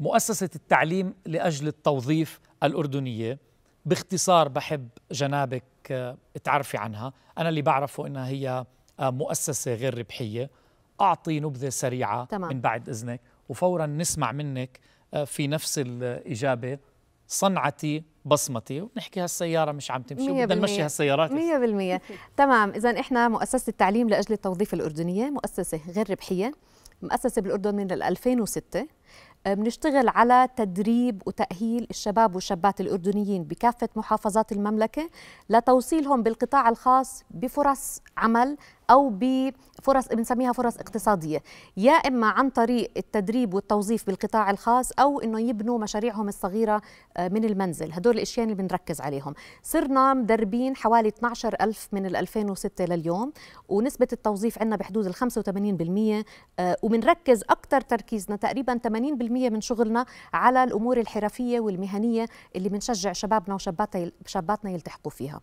مؤسسة التعليم لأجل التوظيف الأردنية. باختصار بحب جنابك آه، تعرفي عنها. أنا اللي بعرفه إنها هي آه، مؤسسة غير ربحية. أعطي نبذة سريعة تمام. من بعد إذنك وفورا نسمع منك آه، في نفس الإجابة صنعتي بصمتي. ونحكي هالسيارة مش عم تمشي وبدنا نمشي هالسيارات. 100% تمام. إذا إحنا مؤسسة التعليم لأجل التوظيف الأردنية مؤسسة غير ربحية مؤسسة بالأردن من 2006 بنشتغل على تدريب وتأهيل الشباب والشابات الأردنيين بكافة محافظات المملكة لتوصيلهم بالقطاع الخاص بفرص عمل أو بفرص بنسميها فرص اقتصادية يا إما عن طريق التدريب والتوظيف بالقطاع الخاص أو إنه يبنوا مشاريعهم الصغيرة آه، من المنزل. هدول الأشياء اللي بنركز عليهم. صرنا مدربين حوالي 12 ألف من 2006 لليوم ونسبة التوظيف عندنا بحدود ال 85% آه، وبنركز أكثر تركيزنا تقريبا 80% من شغلنا على الأمور الحرفية والمهنية اللي بنشجع شبابنا وشاباتنا يلتحقوا فيها.